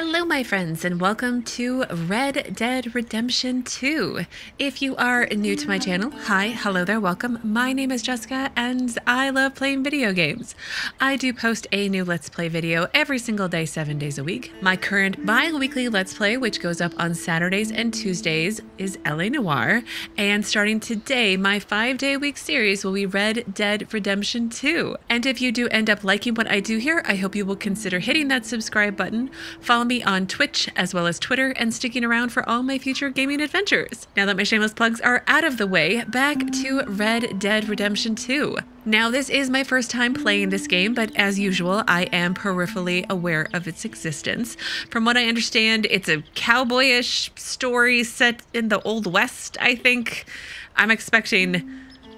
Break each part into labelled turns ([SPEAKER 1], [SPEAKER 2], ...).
[SPEAKER 1] Hello, my friends, and welcome to Red Dead Redemption 2. If you are new to my channel, hi, hello there, welcome. My name is Jesika, and I love playing video games. I do post a new Let's Play video every single day, seven days a week. My current bi weekly Let's Play, which goes up on Saturdays and Tuesdays, is LA Noire. And starting today, my five day week series will be Red Dead Redemption 2. And if you do end up liking what I do here, I hope you will consider hitting that subscribe button. Follow me on Twitch as well as Twitter and sticking around for all my future gaming adventures. Now that my shameless plugs are out of the way, back to Red Dead Redemption 2. Now, this is my first time playing this game, but as usual, I am peripherally aware of its existence. From what I understand, it's a cowboyish story set in the Old West, I think. I'm expecting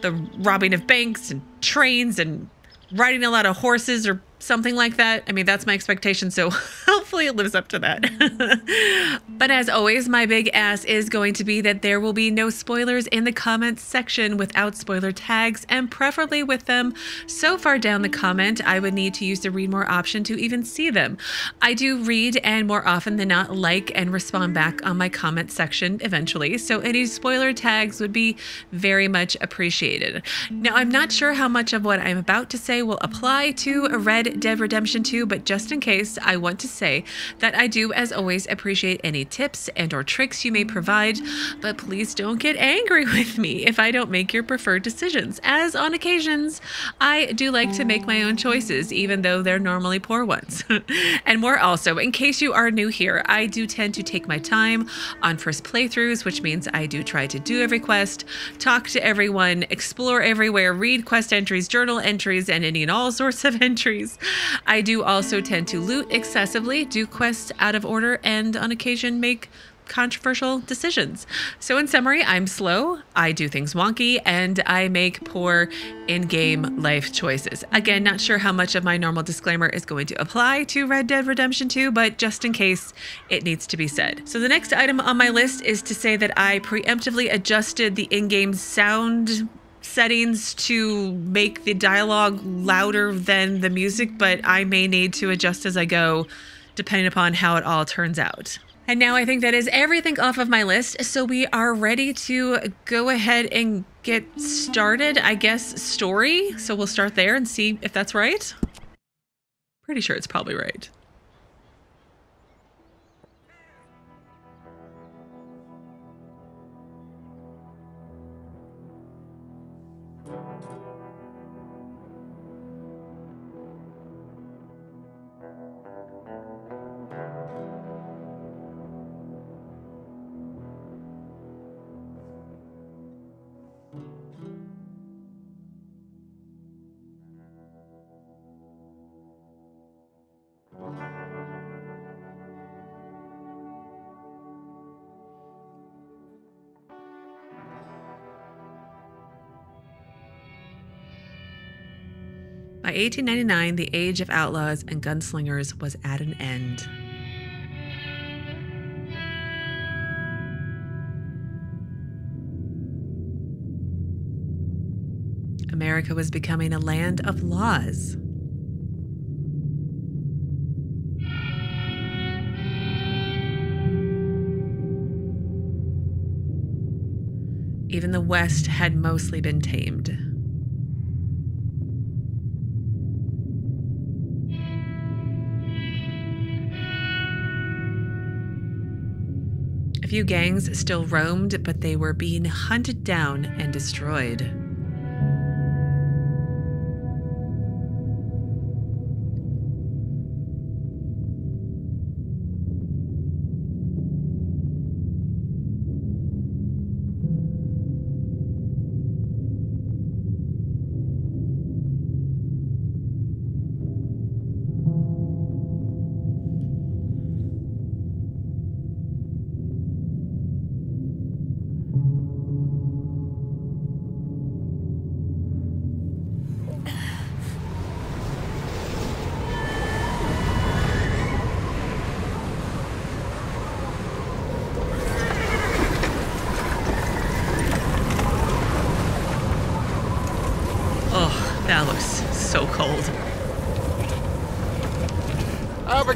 [SPEAKER 1] the robbing of banks and trains and riding a lot of horses or something like that. I mean, that's my expectation, so hopefully it lives up to that. but as always, my big ass is going to be that there will be no spoilers in the comments section without spoiler tags, and preferably with them so far down the comment, I would need to use the read more option to even see them. I do read and more often than not like and respond back on my comment section eventually, so any spoiler tags would be very much appreciated. Now, I'm not sure how much of what I'm about to say will apply to a Red Dead Redemption 2, but just in case, I want to say that I do, as always, appreciate any tips and or tricks you may provide, but please don't get angry with me if I don't make your preferred decisions, as on occasions, I do like to make my own choices, even though they're normally poor ones. and more also, in case you are new here, I do tend to take my time on first playthroughs, which means I do try to do every quest, talk to everyone, explore everywhere, read quest entries, journal entries, and any and all sorts of entries. I do also tend to loot excessively, do quests out of order, and on occasion make controversial decisions. So, in summary, I'm slow, I do things wonky, and I make poor in game life choices. Again, not sure how much of my normal disclaimer is going to apply to Red Dead Redemption 2, but just in case it needs to be said. So, the next item on my list is to say that I preemptively adjusted the in game sound settings to make the dialogue louder than the music, but I may need to adjust as I go depending upon how it all turns out. And now I think that is everything off of my list. So we are ready to go ahead and get started, I guess, story. So we'll start there and see if that's right. Pretty sure it's probably right. By 1899, the age of outlaws and gunslingers was at an end. America was becoming a land of laws. Even the West had mostly been tamed. Few gangs still roamed, but they were being hunted down and destroyed.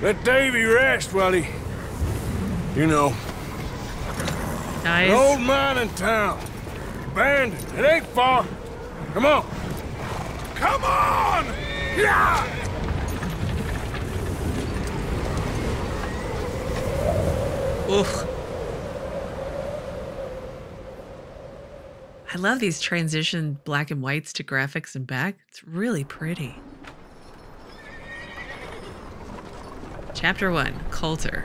[SPEAKER 2] Let Davey rest while he... You know,
[SPEAKER 1] Nice.
[SPEAKER 2] an old mine in town. Abandoned. It ain't far. Come on. Come on! Yeah!
[SPEAKER 1] Oof. I love these transition black and whites to graphics and back. It's really pretty. Chapter 1 Coulter.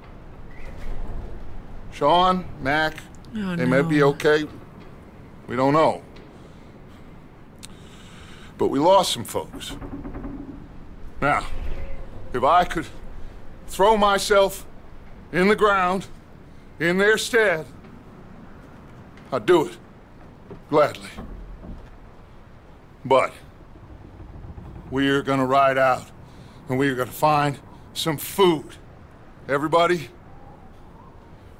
[SPEAKER 2] Sean, Mac.
[SPEAKER 1] Oh,
[SPEAKER 2] they may be okay. We don't know. But we lost some folks. Now, if I could throw myself in the ground in their stead, I'd do it gladly. But we are gonna ride out and we are gonna find some food. Everybody,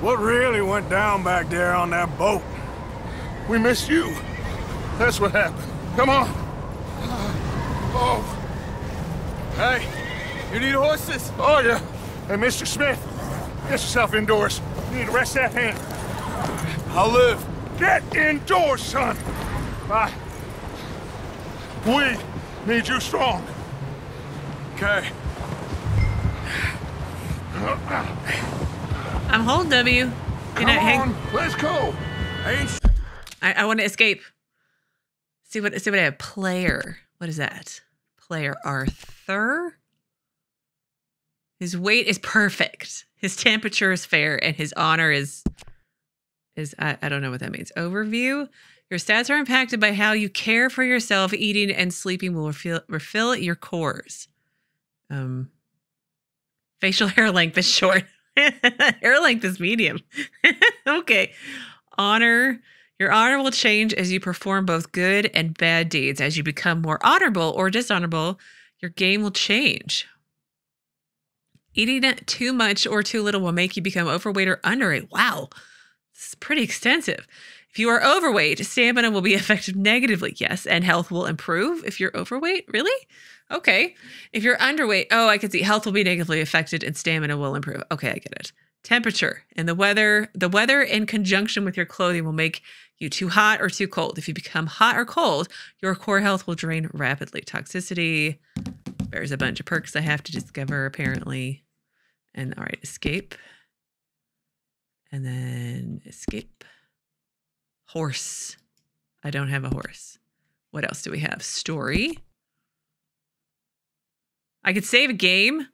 [SPEAKER 3] What really went down back there on that boat?
[SPEAKER 2] We missed you. That's what happened. Come on. Oh,
[SPEAKER 3] Hey, you need horses?
[SPEAKER 2] oh yeah. Hey, Mr. Smith, get yourself indoors. You need to rest that hand.
[SPEAKER 3] I'll live.
[SPEAKER 2] Get indoors, son. Bye. We need you strong.
[SPEAKER 3] Okay.
[SPEAKER 1] I'm holding W. You
[SPEAKER 2] Come
[SPEAKER 1] hang-
[SPEAKER 2] on, let's go.
[SPEAKER 1] I, I want to escape. See what see what I have. Player. What is that? Player Arthur. His weight is perfect. His temperature is fair, and his honor is is I, I don't know what that means. Overview. Your stats are impacted by how you care for yourself. Eating and sleeping will refill, refill your cores. Um, facial hair length is short. hair length is medium. okay. Honor. Your honor will change as you perform both good and bad deeds. As you become more honorable or dishonorable, your game will change. Eating too much or too little will make you become overweight or underweight. Wow. This is pretty extensive. If you are overweight, stamina will be affected negatively, yes, and health will improve if you're overweight. Really? Okay. If you're underweight, oh, I can see health will be negatively affected and stamina will improve. Okay, I get it. Temperature and the weather, the weather in conjunction with your clothing will make you too hot or too cold. If you become hot or cold, your core health will drain rapidly. Toxicity. There's a bunch of perks I have to discover, apparently. And all right, escape. And then escape. Horse. I don't have a horse. What else do we have? Story. I could save a game.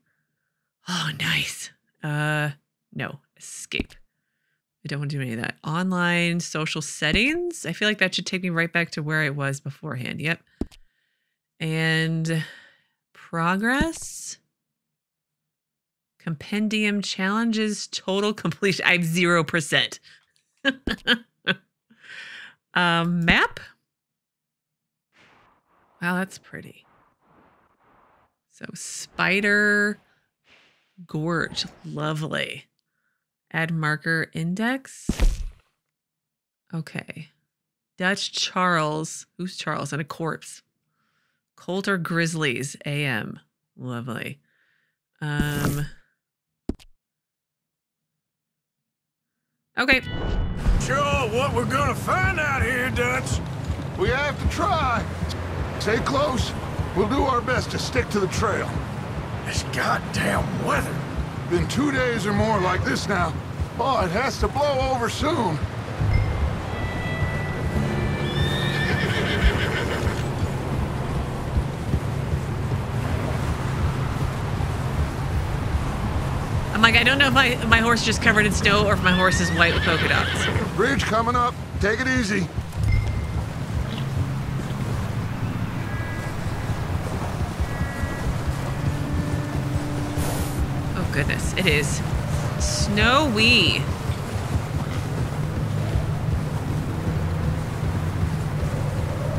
[SPEAKER 1] Oh, nice. Uh, no, escape. I don't want to do any of that. Online social settings. I feel like that should take me right back to where I was beforehand. Yep. And progress. Compendium challenges total completion. I have zero percent. um, map. Wow, that's pretty. So Spider Gorge, lovely. Add marker index. Okay. Dutch Charles. Who's Charles? And a corpse. Coulter Grizzlies. AM. Lovely. Um. Okay.
[SPEAKER 3] Sure, what we're gonna find out here, Dutch.
[SPEAKER 2] We have to try. Stay close. We'll do our best to stick to the trail.
[SPEAKER 3] This goddamn weather.
[SPEAKER 2] Been two days or more like this now. Oh, it has to blow over soon.
[SPEAKER 1] Like, I don't know if my, my horse just covered in snow or if my horse is white with polka dots.
[SPEAKER 2] Bridge coming up. Take it easy.
[SPEAKER 1] Oh, goodness. It is snowy.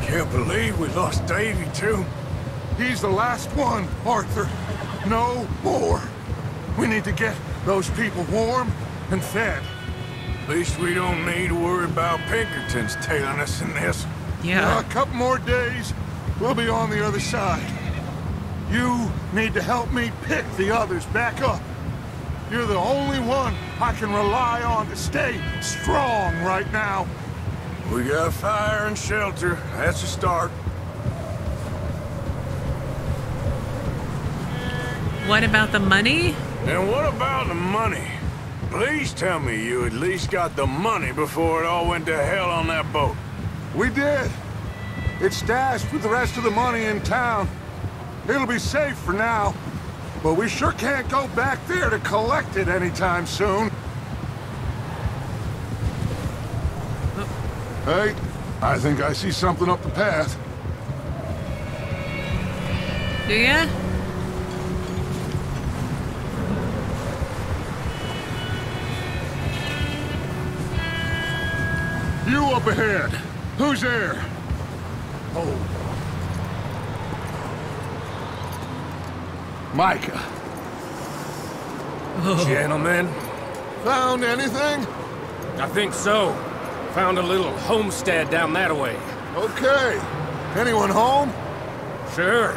[SPEAKER 3] Can't believe we lost Davey, too.
[SPEAKER 2] He's the last one, Arthur. No more. We need to get those people warm and fed.
[SPEAKER 3] At least we don't need to worry about Pinkertons tailing us in this.
[SPEAKER 1] Yeah.
[SPEAKER 2] A couple more days, we'll be on the other side. You need to help me pick the others back up. You're the only one I can rely on to stay strong right now.
[SPEAKER 3] We got fire and shelter. That's a start.
[SPEAKER 1] What about the money?
[SPEAKER 3] And what about the money? Please tell me you at least got the money before it all went to hell on that boat.
[SPEAKER 2] We did. It's stashed with the rest of the money in town. It'll be safe for now. But we sure can't go back there to collect it anytime soon. Hey, I think I see something up the path.
[SPEAKER 1] Do ya?
[SPEAKER 2] You up ahead. Who's there? Oh. Micah. Oh.
[SPEAKER 4] Gentlemen,
[SPEAKER 2] Found anything?
[SPEAKER 4] I think so. Found a little homestead down that way.
[SPEAKER 2] Okay. Anyone home?
[SPEAKER 4] Sure.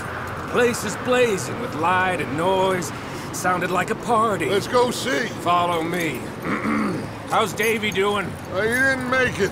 [SPEAKER 4] Place is blazing with light and noise. Sounded like a party.
[SPEAKER 2] Let's go see.
[SPEAKER 4] Follow me. How's Davey doing?
[SPEAKER 2] Uh, he didn't make it.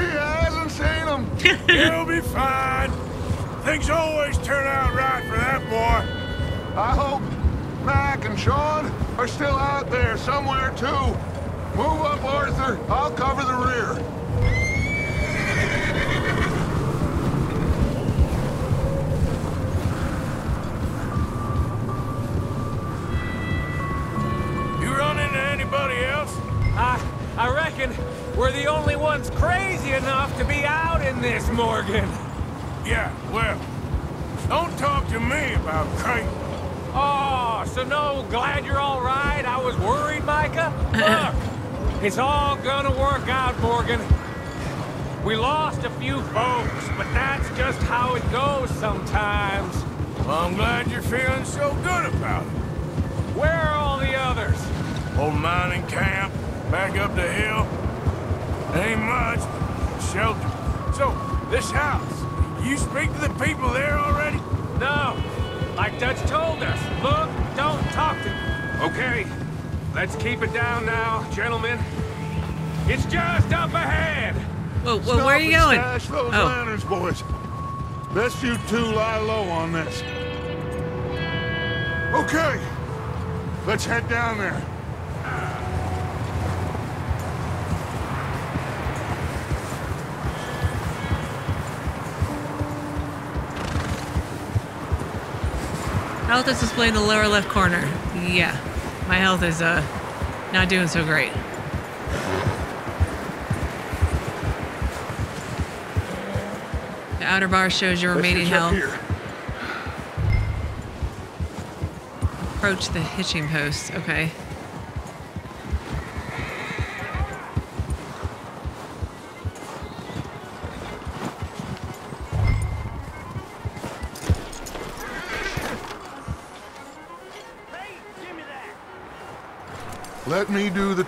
[SPEAKER 2] He hasn't seen them.
[SPEAKER 3] You'll be fine. Things always turn out right for that boy.
[SPEAKER 2] I hope Mac and Sean are still out there somewhere too. Move up, Arthur. I'll cover the rear.
[SPEAKER 3] You run into anybody else?
[SPEAKER 4] I, I reckon we're the only ones crazy enough to be out in this, Morgan.
[SPEAKER 3] Yeah, well, don't talk to me about Creighton.
[SPEAKER 4] Oh, so no, glad you're all right. I was worried, Micah. Look, it's all gonna work out, Morgan. We lost a few folks, but that's just how it goes sometimes.
[SPEAKER 3] Well, I'm glad you're feeling so good about it.
[SPEAKER 4] Where are all the others?
[SPEAKER 3] Old mining camp, back up the hill. Ain't much, shelter. So, this house, you speak to the people there already?
[SPEAKER 4] No, like Dutch told us. Look, don't talk to... Okay, let's keep it down now, gentlemen. It's just up ahead.
[SPEAKER 1] Whoa, whoa, where are you
[SPEAKER 2] Stop
[SPEAKER 1] going?
[SPEAKER 2] and Stash those
[SPEAKER 1] Oh.
[SPEAKER 2] lanterns, boys. Best you two lie low on this. Okay, let's head down there.
[SPEAKER 1] Health is displayed in the lower left corner. Yeah, my health is uh not doing so great. The outer bar shows your remaining health. Approach the hitching post. Okay.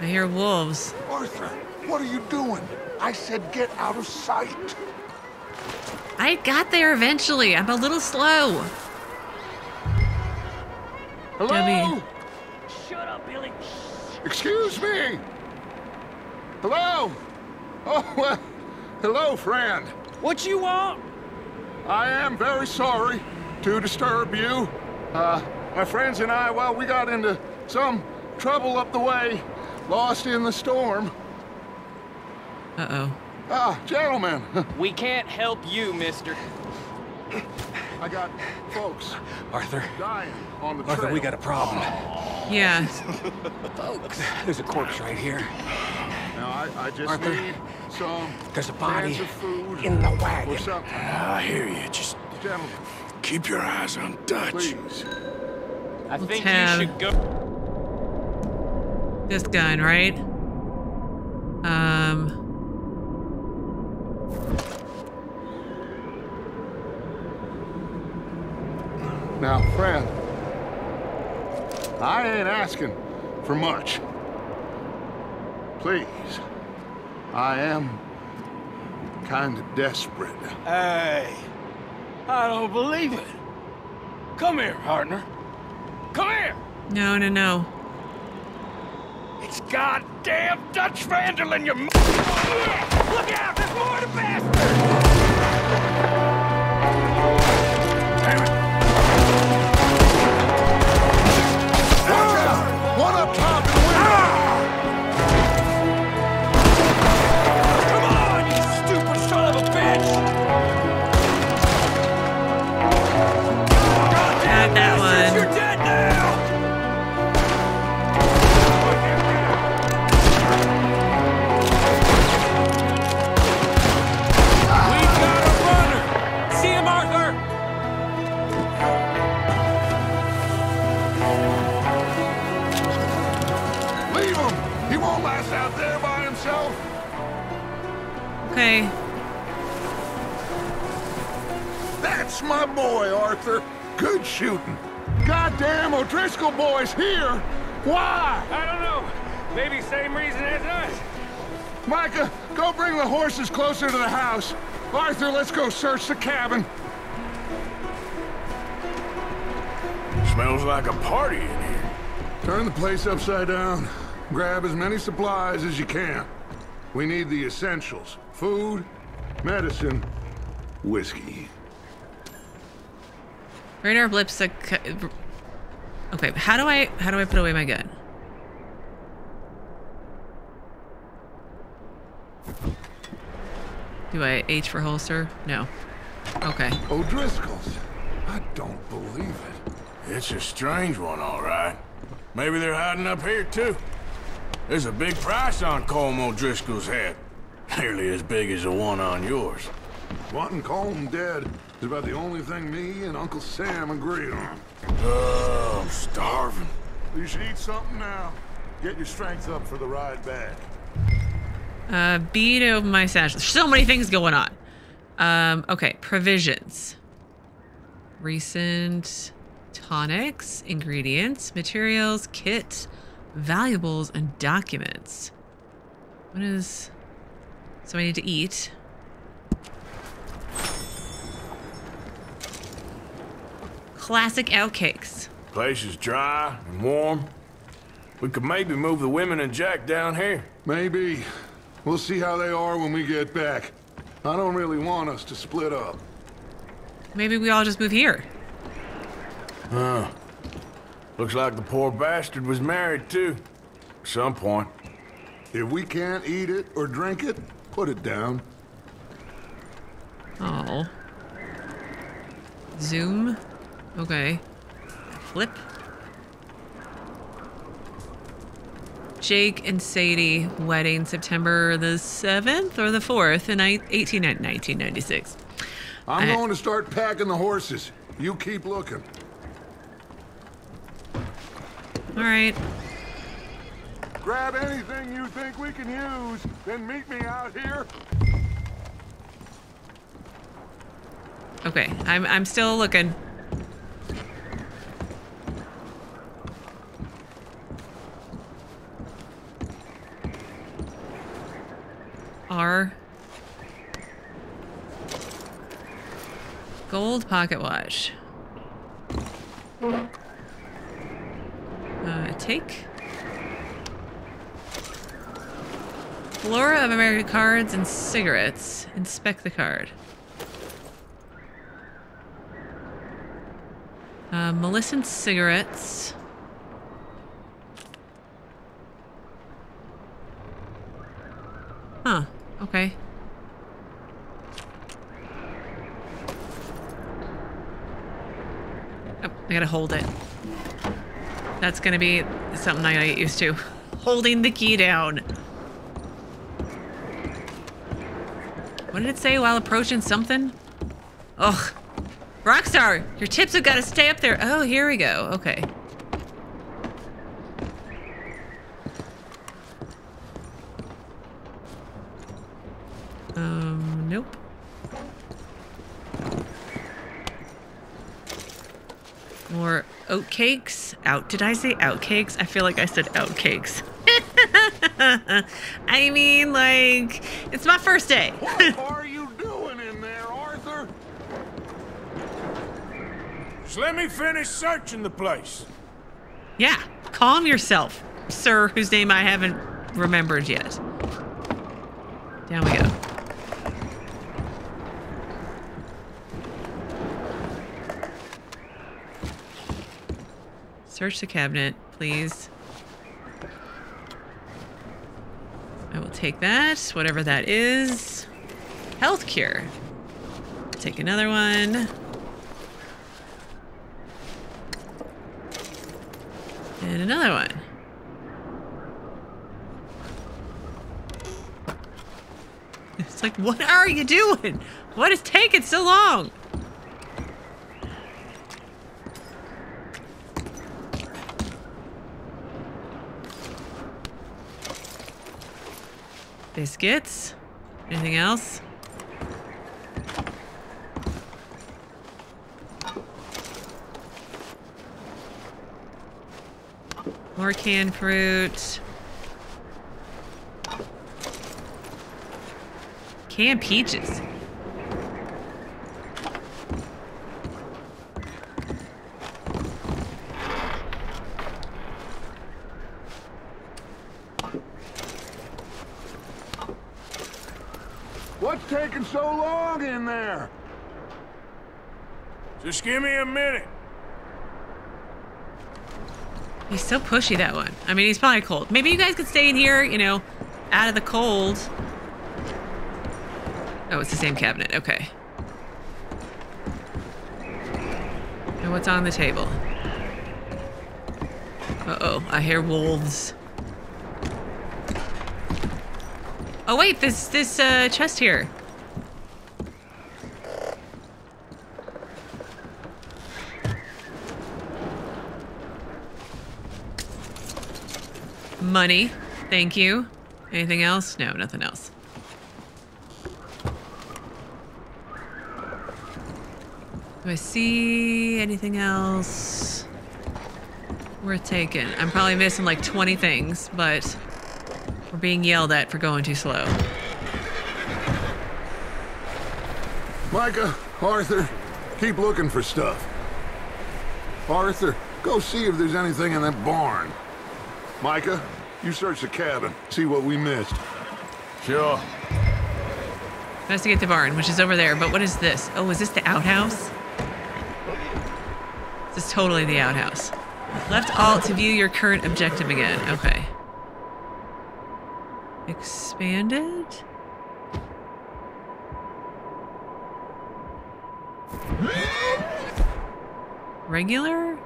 [SPEAKER 1] I hear wolves.
[SPEAKER 2] Arthur, what are you doing? I said get out of sight.
[SPEAKER 1] I got there eventually. I'm a little slow.
[SPEAKER 2] Hello?
[SPEAKER 1] Debbie.
[SPEAKER 4] Shut up, Billy.
[SPEAKER 2] Excuse me. Hello? Oh, well, hello, friend.
[SPEAKER 4] What you want?
[SPEAKER 2] I am very sorry to disturb you. Uh, my friends and I, well, we got into some trouble up the way, lost in the storm.
[SPEAKER 1] Uh oh.
[SPEAKER 2] Ah, gentlemen,
[SPEAKER 5] We can't help you, mister.
[SPEAKER 2] I got folks
[SPEAKER 4] Arthur.
[SPEAKER 2] dying on the
[SPEAKER 4] Arthur,
[SPEAKER 2] trail.
[SPEAKER 4] we got a problem.
[SPEAKER 1] Yeah.
[SPEAKER 4] Folks, there's a corpse right here.
[SPEAKER 2] Now, I, I just
[SPEAKER 4] Arthur,
[SPEAKER 2] need some
[SPEAKER 4] There's a body
[SPEAKER 2] of food
[SPEAKER 4] in the
[SPEAKER 2] or
[SPEAKER 4] wagon.
[SPEAKER 2] something.
[SPEAKER 3] I hear you. Just
[SPEAKER 2] Gentlemen,
[SPEAKER 3] keep your eyes on Dutch.
[SPEAKER 2] please.
[SPEAKER 5] I think
[SPEAKER 1] have-
[SPEAKER 5] you should go.
[SPEAKER 1] This gun, right? Um.
[SPEAKER 2] Now, friend, I ain't asking for much. Please, I am kind of desperate.
[SPEAKER 3] Hey, I don't believe it. Come here, partner. Come here.
[SPEAKER 1] No, no, no.
[SPEAKER 3] Goddamn Dutch van der Linde, you Look out, there's more to bastard!
[SPEAKER 1] Okay.
[SPEAKER 2] That's my boy, Arthur. Good shooting. Goddamn O'Driscoll boy's here. Why?
[SPEAKER 4] I don't know. Maybe same reason as us.
[SPEAKER 2] Micah, go bring the horses closer to the house. Arthur, let's go search the cabin.
[SPEAKER 3] Smells like a party in here.
[SPEAKER 2] Turn the place upside down. Grab as many supplies as you can. We need the essentials. Food, medicine, whiskey.
[SPEAKER 1] Radar blips a. Okay, how do I how do I put away my gun? Do I H for holster? No. Okay.
[SPEAKER 2] O'Driscoll's. I don't believe it.
[SPEAKER 3] It's a strange one, all right. Maybe they're hiding up here, too. There's a big price on Colm O'Driscoll's head. Nearly as big as the one on yours.
[SPEAKER 2] Wanting Colm dead is about the only thing me and Uncle Sam agree on.
[SPEAKER 3] Oh, I'm starving.
[SPEAKER 2] You should eat something now. Get your strength up for the ride back.
[SPEAKER 1] Uh, beat of my satchel. There's so many things going on. Um, okay, provisions. Recent tonics, ingredients, materials, kit, valuables, and documents. What is... So I need to eat. Classic outcakes.
[SPEAKER 3] Place is dry and warm. We could maybe move the women and Jack down here.
[SPEAKER 2] Maybe. We'll see how they are when we get back. I don't really want us to split up.
[SPEAKER 1] Maybe we all just move here.
[SPEAKER 3] Huh. Looks like the poor bastard was married, too. At some point.
[SPEAKER 2] If we can't eat it or drink it, put it down.
[SPEAKER 1] Oh. Zoom. Okay. Flip. Jake and Sadie wedding September the 7th or the 4th in ni- 18, 1996.
[SPEAKER 2] I'm
[SPEAKER 1] I-
[SPEAKER 2] going to start packing the horses. You keep looking.
[SPEAKER 1] All right.
[SPEAKER 2] Grab anything you think we can use, then meet me out here.
[SPEAKER 1] Okay. I'm I'm still looking. R. Gold pocket watch. Uh, take. Flora of America cards and cigarettes. Inspect the card. Uh, Millicent cigarettes. Huh. Okay. Oh, I gotta hold it. That's gonna be something I gotta get used to. Holding the key down. What did it say while approaching something? Ugh. Rockstar, your tips have got to stay up there. Oh, here we go. Okay. Um, nope. More oat cakes. Out. Did I say outcakes? I feel like I said outcakes. I mean, like, it's my first day.
[SPEAKER 2] What are you doing in there, Arthur?
[SPEAKER 3] Just let me finish searching the place.
[SPEAKER 1] Yeah, calm yourself, sir, whose name I haven't remembered yet. Down we go. Search the cabinet, please. I will take that, whatever that is. Health cure. Take another one. And another one. It's like, what are you doing? What is taking so long? Biscuits. Anything else? More canned fruit. Canned peaches.
[SPEAKER 2] What's taking so long in there?
[SPEAKER 3] Just give me a minute.
[SPEAKER 1] He's so pushy, that one. I mean, he's probably cold. Maybe you guys could stay in here, you know, out of the cold. Oh, it's the same cabinet. Okay. And what's on the table? Uh-oh, I hear wolves. Oh wait, this this uh, chest here. Money. Thank you. Anything else? No, nothing else. Do I see anything else worth taking? I'm probably missing like 20 things, but we're being yelled at for going too slow.
[SPEAKER 2] Micah, Arthur, keep looking for stuff. Arthur, go see if there's anything in that barn. Micah, you search the cabin, see what we missed.
[SPEAKER 3] Sure.
[SPEAKER 1] Investigate the barn, which is over there. But what is this? Oh, is this the outhouse? This is totally the outhouse. Left alt to view your current objective again. Okay. Expanded? Regular?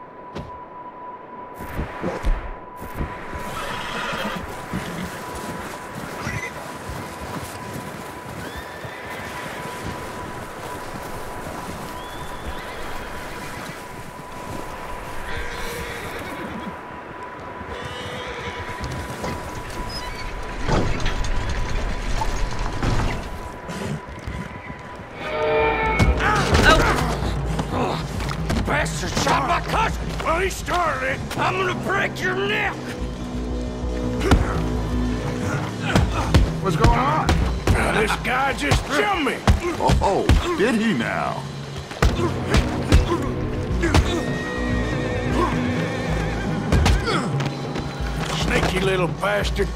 [SPEAKER 2] Did he now?
[SPEAKER 3] Sneaky little bastard.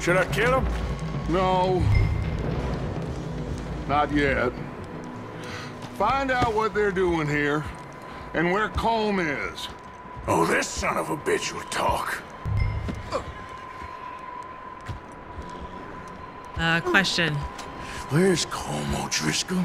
[SPEAKER 3] Should I kill him?
[SPEAKER 2] No. Not yet. Find out what they're doing here and where Colm is.
[SPEAKER 3] Oh, this son of a bitch will talk.
[SPEAKER 1] uh, question.
[SPEAKER 3] Where's Colm O'Driscoll?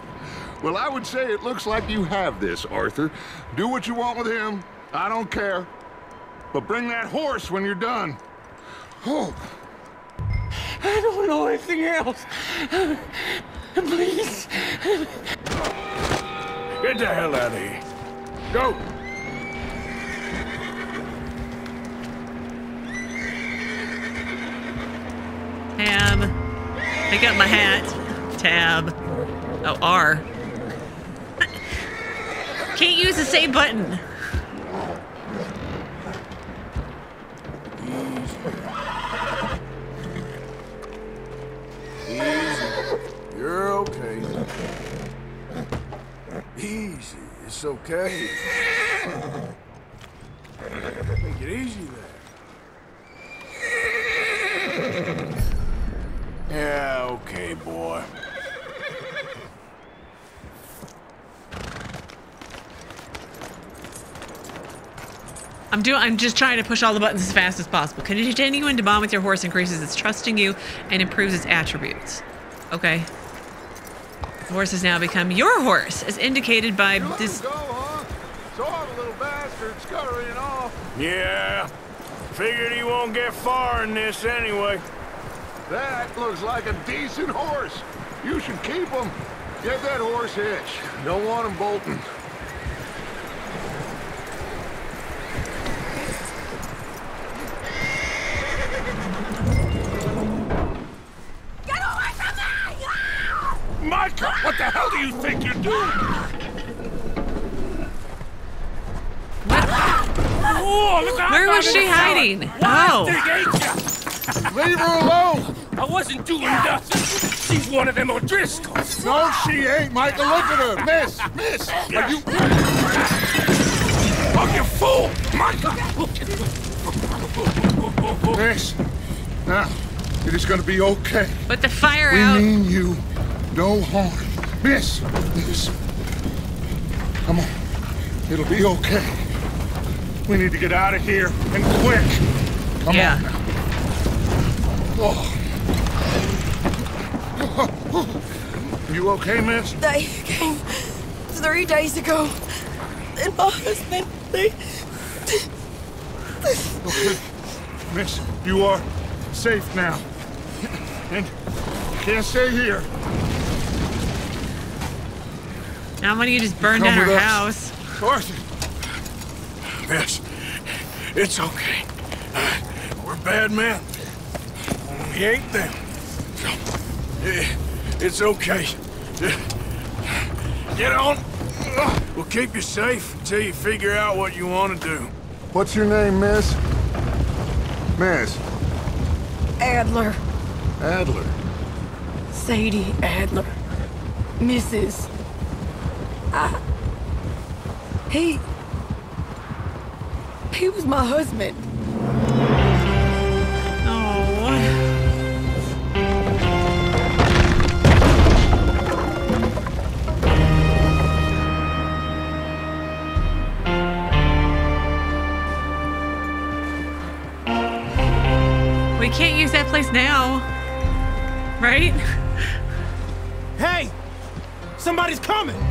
[SPEAKER 2] Well, I would say it looks like you have this, Arthur. Do what you want with him. I don't care. But bring that horse when you're done. Oh,
[SPEAKER 4] I don't know anything else. Please.
[SPEAKER 3] Get the hell out of here. Go.
[SPEAKER 1] Tab. Pick up my hat. Tab. Oh, R. Can't use the same button.
[SPEAKER 3] Easy. You're okay. Easy. It's okay. Take it easy there. Yeah, okay, boy.
[SPEAKER 1] I'm doing. I'm just trying to push all the buttons as fast as possible. Can you Continuing to bond with your horse increases its trust in you and improves its attributes. Okay. The horse has now become your horse, as indicated by
[SPEAKER 2] You
[SPEAKER 1] this.
[SPEAKER 2] go, huh? Saw the little bastard scurrying off.
[SPEAKER 3] Yeah. Figured he won't get far in this anyway.
[SPEAKER 2] That looks like a decent horse. You should keep him. Get that horse hitched. Don't want him bolting.
[SPEAKER 3] What the hell do you think you're doing?
[SPEAKER 4] Oh, look out!
[SPEAKER 1] Where was she hiding? Oh,
[SPEAKER 2] Leave her alone.
[SPEAKER 4] I wasn't doing nothing. She's one of them O'Driscolls.
[SPEAKER 2] No, she ain't, Micah. Look at her. Miss, miss. Are you...
[SPEAKER 3] Oh, you fool! Micah!
[SPEAKER 2] Miss. Now, it is gonna be okay.
[SPEAKER 1] put the fire
[SPEAKER 2] We
[SPEAKER 1] out.
[SPEAKER 2] mean you no harm. Miss, miss. Come on. It'll be okay. We need to get out of here, and quick. Come
[SPEAKER 1] Yeah.
[SPEAKER 2] on now. Oh. You okay, miss?
[SPEAKER 6] They came three days ago. And my husband, they.
[SPEAKER 2] Okay. Miss, you are safe now. And you can't stay here.
[SPEAKER 1] Now, why don't you just burn
[SPEAKER 2] Come
[SPEAKER 1] down her
[SPEAKER 2] with us.
[SPEAKER 1] house?
[SPEAKER 2] Arthur,
[SPEAKER 3] Miss, it's okay. Uh, We're bad men. We ain't them. So, eh, It's okay. Eh, Get on. We'll keep you safe until you figure out what you want to do.
[SPEAKER 2] what's your name, miss? Miss
[SPEAKER 6] Adler.
[SPEAKER 2] Adler.
[SPEAKER 6] Sadie Adler. Mrs. I. He. He was my husband.
[SPEAKER 1] Oh. We can't use that place now. Right?
[SPEAKER 7] Hey! Somebody's coming!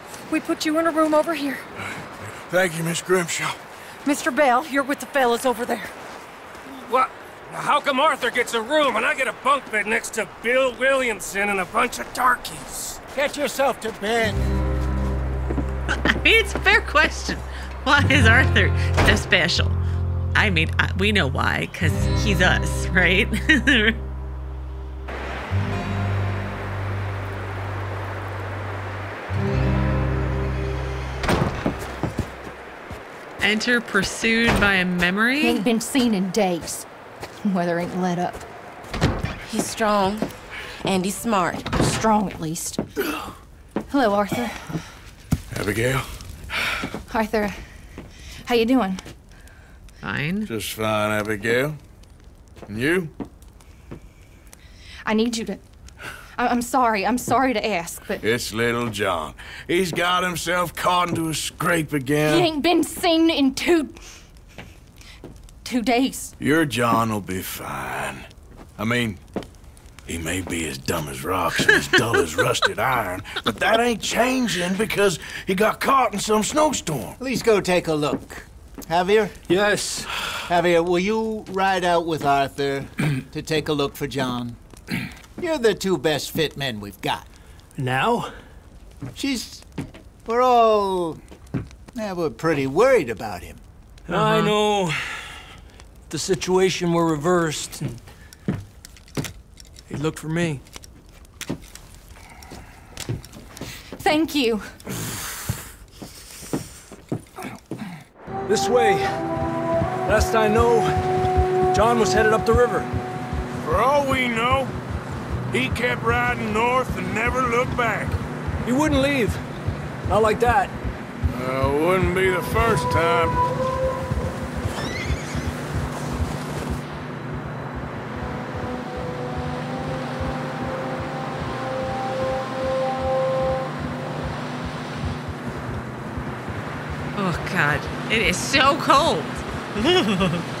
[SPEAKER 6] we put you in a room over here.
[SPEAKER 3] Thank you, Miss Grimshaw.
[SPEAKER 6] Mr. Bell, you're with the fellas over there.
[SPEAKER 4] What? How come Arthur gets a room and I get a bunk bed next to Bill Williamson and a bunch of darkies?
[SPEAKER 8] Get yourself to bed.
[SPEAKER 1] I mean, it's a fair question. Why is Arthur so special? I mean, I, we know why, because he's us, right? Enter pursued by a memory.
[SPEAKER 9] Ain't been seen in days. Weather ain't let up.
[SPEAKER 10] He's strong, and he's smart.
[SPEAKER 9] Strong, at least. Hello, Arthur.
[SPEAKER 3] Abigail?
[SPEAKER 9] Arthur, how you doing?
[SPEAKER 1] Fine.
[SPEAKER 3] Just fine, Abigail. And you?
[SPEAKER 9] I need you to. I- I'm sorry. I'm sorry to ask, but
[SPEAKER 3] It's little John. He's got himself caught into a scrape again.
[SPEAKER 9] he ain't been seen in two. two days.
[SPEAKER 3] Your John will be fine. I mean, he may be as dumb as rocks and as dull as rusted iron, but that ain't changing because he got caught in some snowstorm.
[SPEAKER 8] Please go take a look. Javier?
[SPEAKER 7] Yes.
[SPEAKER 8] Javier, will you ride out with Arthur to take a look for John? You're the two best fit men we've got.
[SPEAKER 7] Now?
[SPEAKER 8] She's. We're all. Yeah, we're pretty worried about him.
[SPEAKER 7] I know. If the situation were reversed, and he'd look for me.
[SPEAKER 9] Thank you.
[SPEAKER 7] This way. Last I know, John was headed up the river.
[SPEAKER 3] For all we know, he kept riding north and never looked back.
[SPEAKER 7] He wouldn't leave. Not like that.
[SPEAKER 3] Uh, wouldn't be the first time.
[SPEAKER 1] Oh God, it is so cold.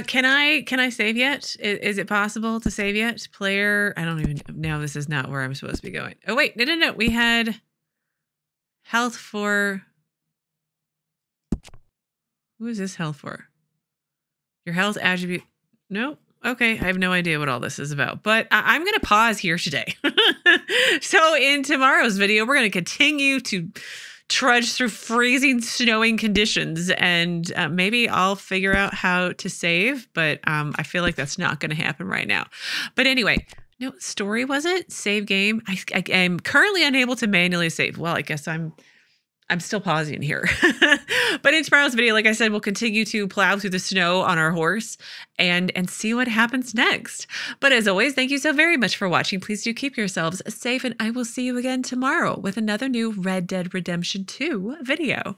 [SPEAKER 1] Uh, can I can I save yet? Is, is it possible to save yet? Player, I don't even know. This is not where I'm supposed to be going. Oh wait, no, no, no. We had health for. Who is this health for? Your health attribute. Nope. Okay, I have no idea what all this is about, but I- I'm going to pause here today. so, in tomorrow's video, we're going to continue to trudge through freezing, snowing conditions, and uh, maybe I'll figure out how to save, but um, I feel like that's not going to happen right now. But anyway, no story was it? Save game. I, I am currently unable to manually save. Well, I guess I'm I'm still pausing here. but in tomorrow's video, like I said, we'll continue to plow through the snow on our horse and and see what happens next. But as always, thank you so very much for watching. Please do keep yourselves safe, and I will see you again tomorrow with another new Red Dead Redemption 2 video.